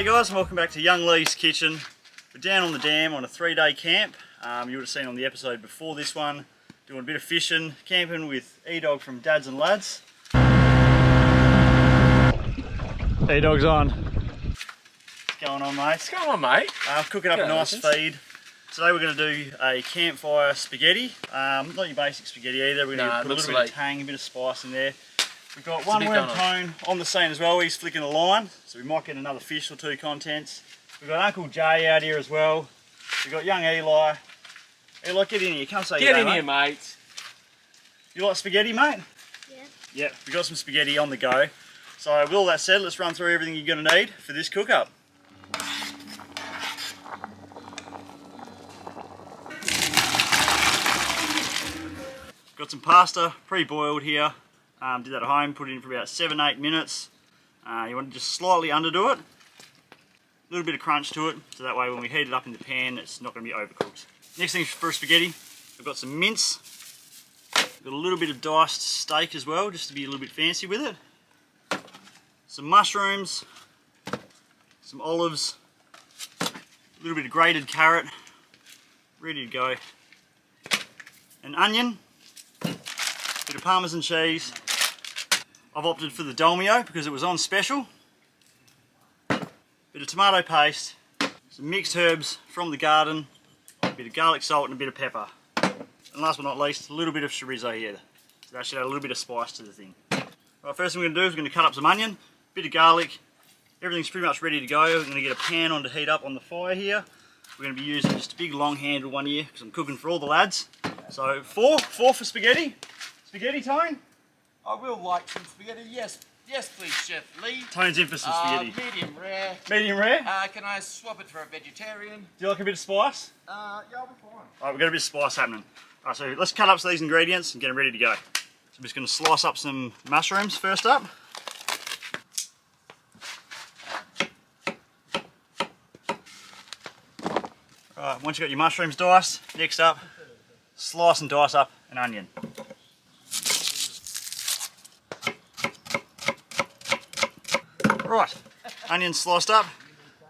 G'day guys welcome back to Young Lee's Kitchen. We're down on the dam on a three day camp. Um, you would have seen on the episode before this one, doing a bit of fishing, camping with E-Dog from Dads and Lads. E-Dog's on. What's going on mate? Come on, mate. Uh, cooking up a nice feed. Today we're going to do a campfire spaghetti. Um, not your basic spaghetti either, we're going to it put a little bit like- of tang, a bit of spice in there. We've got one worm going on. tone on the scene as well, he's flicking a line, so we might get another fish or two contents. We've got Uncle Jay out here as well. We've got young Eli. Eli, get in here, come say Get g'day, in mate. here, mate. You like spaghetti, mate? Yeah. Yep, we've got some spaghetti on the go. So with all that said, let's run through everything you're going to need for this cook-up. Got some pasta pre-boiled here. Um, did that at home, put it in for about 7-8 minutes. Uh, you want to just slightly underdo it. A little bit of crunch to it, so that way when we heat it up in the pan, it's not going to be overcooked. Next thing for spaghetti, we've got some mince. Got a little bit of diced steak as well, just to be a little bit fancy with it. Some mushrooms, some olives, a little bit of grated carrot, ready to go. An onion, a bit of parmesan cheese. I've opted for the Dolmio because it was on special. Bit of tomato paste, some mixed herbs from the garden, a bit of garlic salt and a bit of pepper. And last but not least, a little bit of chorizo here. So that should add a little bit of spice to the thing. Right, first thing we're going to do is we're going to cut up some onion, a bit of garlic. Everything's pretty much ready to go. We're going to get a pan on to heat up on the fire here. We're going to be using just a big long handle one here because I'm cooking for all the lads. So four, four for spaghetti. Spaghetti Tone? I will like some spaghetti. Yes, yes, please, Chef Lee. Tone's in for some Uh, spaghetti. medium rare. Medium rare? Uh, can I swap it for a vegetarian? Do you like a bit of spice? Uh, yeah, I'll be fine. Alright, we've got a bit of spice happening. Alright, so let's cut up some of these ingredients and get them ready to go. So I'm just going to slice up some mushrooms first up. Alright, once you've got your mushrooms diced, next up, slice and dice up an onion. Right, onion sliced up.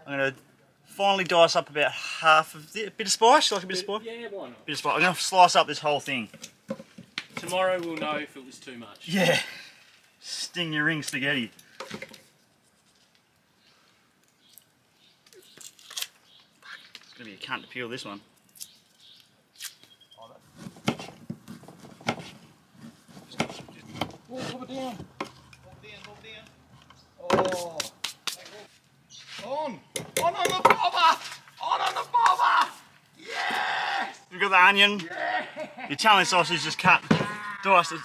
I'm going to finally dice up about half of the, a bit of spice. You like a bit of spice? Yeah, why not? Bit of spice. I'm going to slice up this whole thing. Tomorrow we'll know if it was too much. Yeah. Sting your ring spaghetti. It's going to be a cunt to peel this one. Oh, pop it down. Pop it down, pop it down. Oh. On. On on the bobber. On on the bobber. Yes. You've got the onion. Your Italian sausage just cut.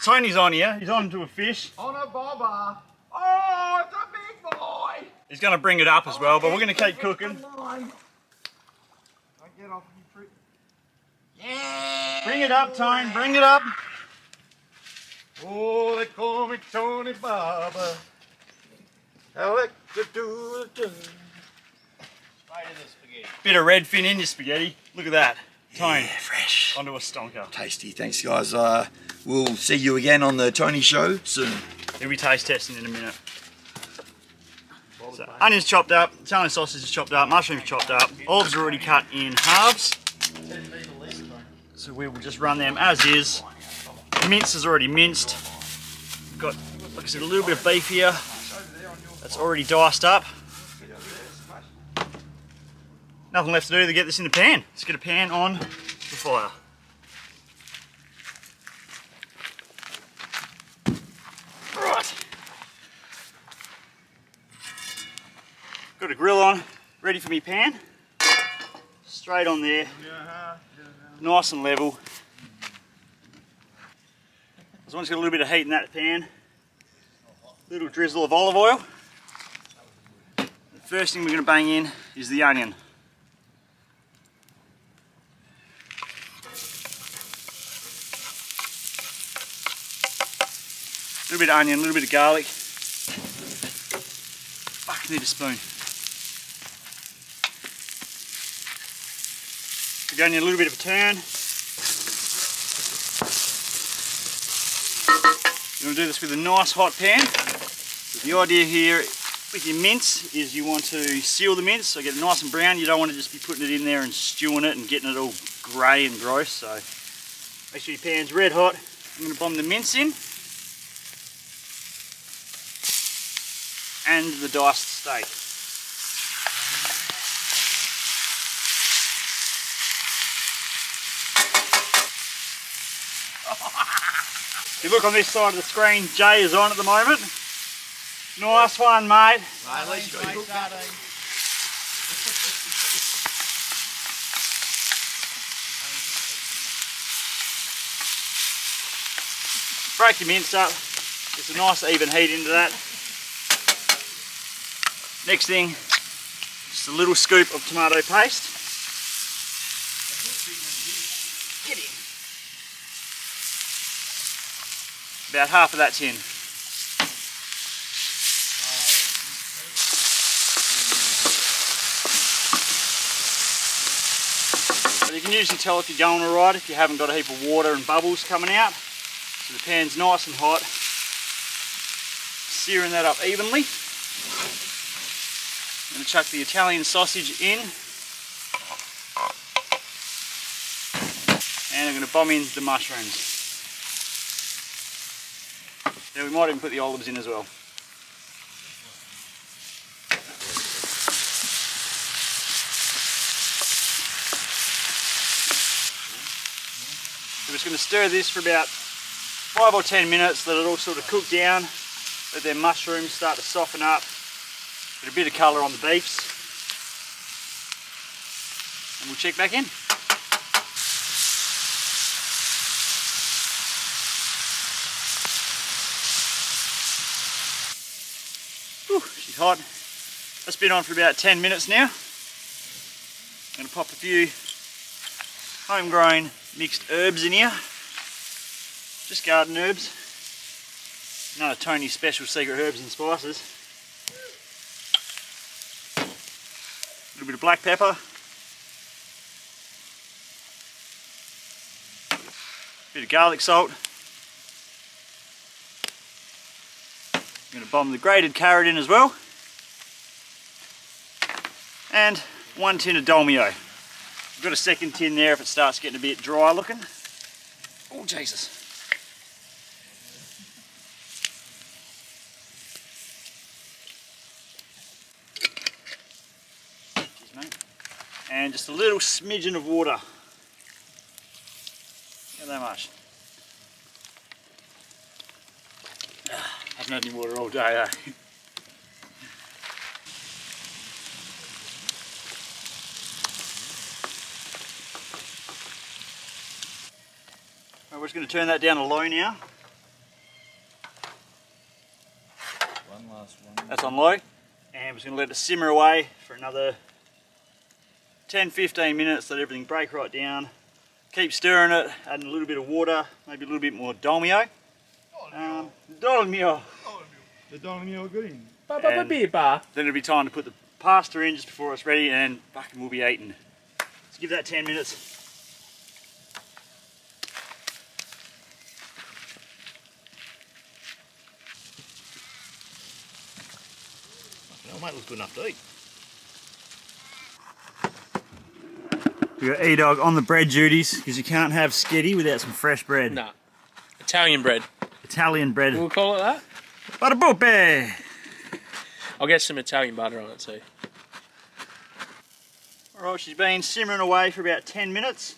Tony's on here. He's on to a fish. On a bobber. Oh, it's a big boy. He's going to bring it up as well, but we're going to keep cooking. Don't get off, you freak. Yeah. Bring it up, Tone. Bring it up. Oh, they call me Tony Barber. I like to do the. Right in the spaghetti. Bit of red fin in your spaghetti. Look at that. Tone, Yeah, fresh. onto a stonker. Tasty. Thanks, guys. Uh, we'll see you again on the Tony Show soon. He'll be taste testing in a minute. So, onions chopped up, Italian sausage is chopped up, mushrooms chopped up, olives are already cut in halves. So we will just run them as is. Mince is already minced. Got, like I said, a little bit of beef here. That's already diced up. Nothing left to do to get this in the pan. Let's get a pan on the fire. Right. Got a grill on, ready for me pan. Straight on there. Nice and level. This one's got a little bit of heat in that pan. Little drizzle of olive oil. First thing we're going to bang in is the onion. A little bit of onion, a little bit of garlic. Fuck, need a spoon. Give the onion a little bit of a turn. You're going to do this with a nice hot pan. The idea here with your mince is you want to seal the mince so get it nice and brown. You don't want to just be putting it in there and stewing it and getting it all grey and gross. So make sure your pan's red hot. I'm going to bomb the mince in. and the diced steak. if you look on this side of the screen, Jay is on at the moment. Nice one, mate. At least you got your hook back. Break your mince up. Just a nice even heat into that. Next thing, just a little scoop of tomato paste. Get in. About half of that tin. You can usually tell if you're going alright if you haven't got a heap of water and bubbles coming out. So the pan's nice and hot. Searing that up evenly. I'm going to chuck the Italian sausage in. And I'm going to bomb in the mushrooms. Yeah, we might even put the olives in as well. Going to stir this for about five or ten minutes, let it all sort of cook down, let their mushrooms start to soften up, get a bit of colour on the beefs. And we'll check back in. Whew, she's hot. That's been on for about 10 minutes now. I'm going to pop a few homegrown mixed herbs in here. Just garden herbs. None of Tony's special secret herbs and spices. A little bit of black pepper. A bit of garlic salt. I'm going to bomb the grated carrot in as well. And one tin of Dolmio. I've got a second tin there if it starts getting a bit dry looking. Oh Jesus. And just a little smidgen of water. Not that much. I've not had any water all day, eh? Right, we're just going to turn that down to low now. One last one. That's on low. And we're just going to let it simmer away for another 10-15 minutes, let everything break right down. Keep stirring it, adding a little bit of water, maybe a little bit more dolmio. Um, dolmio. The Dolomio Green. Ba ba ba And- beer bar. Then it'll be time to put the pasta in just before it's ready and fucking we'll be eating. Let's give that 10 minutes. That might look good enough to eat. We got E-Dog on the bread duties because you can't have skitty without some fresh bread. Nah. Italian bread. Italian bread. We'll call it that. Butterbope! I'll get some Italian butter on it too. Alright, she's been simmering away for about 10 minutes.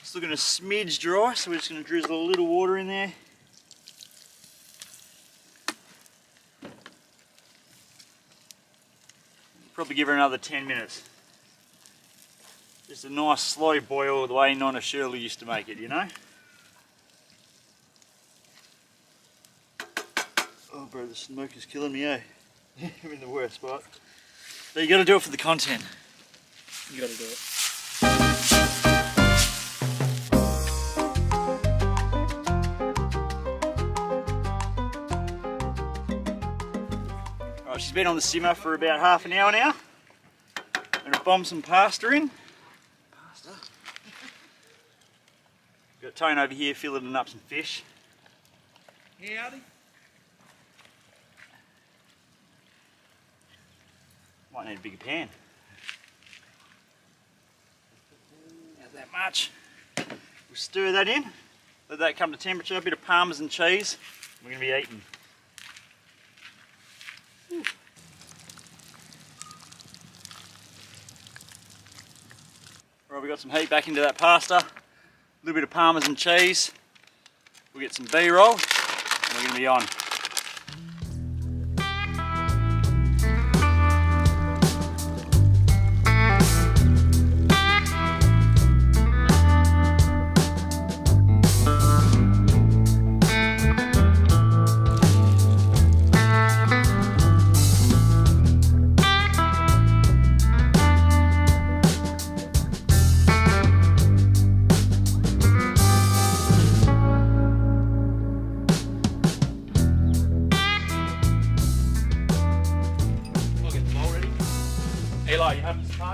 It's looking a smidge dry, so we're just going to drizzle a little water in there. Probably give her another 10 minutes. Just a nice slow boil the way Nonna Shirley used to make it, you know? Oh bro, the smoke is killing me, eh? I'm in the worst spot. But you gotta do it for the content. You gotta do it. She's been on the simmer for about half an hour now. I'm gonna bomb some pasta in. Pasta. Got Tone over here filleting up some fish. Howdy. Might need a bigger pan. Not that much. We'll stir that in. Let that come to temperature. A bit of parmesan cheese. We're gonna be eating. We got some heat back into that pasta. A little bit of parmesan cheese. We'll get some B-roll and we're gonna be on.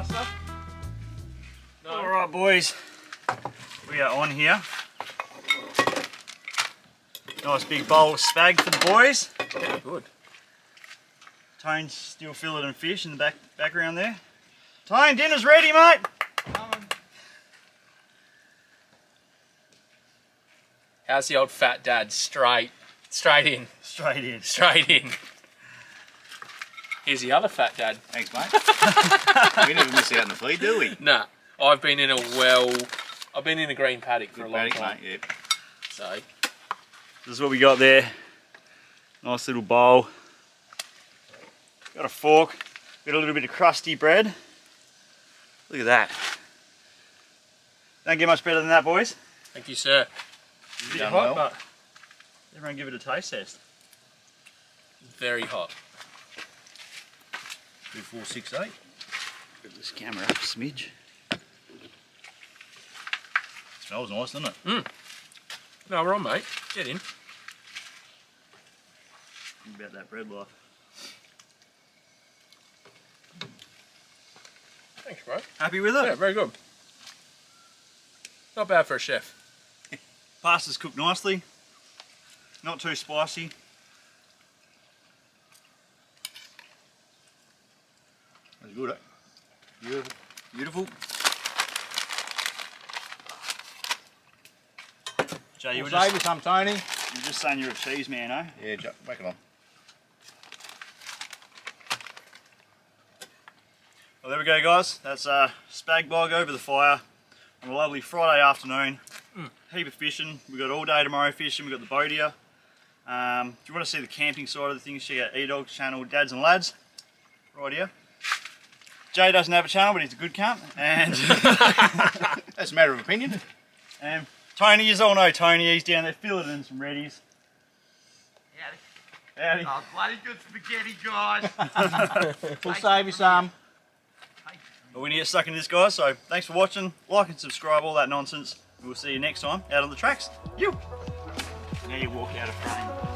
You having pasta? No. All right, boys, we are on here. Nice big bowl of spag for the boys. Good. Tone's still filleting fish in the back background there. Tone, dinner's ready, mate. How's the old fat dad? Straight. Straight in. Straight in. Straight in. Here's the other fat dad. Thanks, mate. we never miss out on the feed, do we? Nah, I've been in a well. I've been in a green paddock for a long paddock, time. mate. Yep. So This is what we got there. Nice little bowl. Got a fork. Got a little bit of crusty bread. Look at that. Don't get much better than that, boys. thank you, sir. It's a bit Done hot, well. but everyone give it a taste test. Very hot. Two, four, six, eight. Get this camera up a smidge. Smells nice, doesn't it? Mm. No, we're on, mate. Get in. Think about that bread life. Thanks, bro. Happy with it? Yeah, very good. Not bad for a chef. Pasta's cooked nicely. Not too spicy. That's good, eh? Beautiful. Beautiful. Jay, you were just, you some, Tony. you were just saying you're a cheese man, eh? Yeah, ju- whack it on. Well, there we go, guys. That's uh, spag bog over the fire on a lovely Friday afternoon. Heap of fishing. We've got all day tomorrow fishing. We've got the boat here. Um, if you want to see the camping side of the things, check out E-Dog's channel, Dads and Lads, right here. Jay doesn't have a channel, but he's a good cunt. And, That's a matter of opinion. and Tony, you oh all know Tony. He's down there filleting some reddies. Howdy. Oh, bloody good spaghetti, guys. We'll save you some. But we need to get stuck into this, guys. So thanks for watching. Like and subscribe, all that nonsense. We'll see you next time out on the tracks. You. Now you walk out of frame.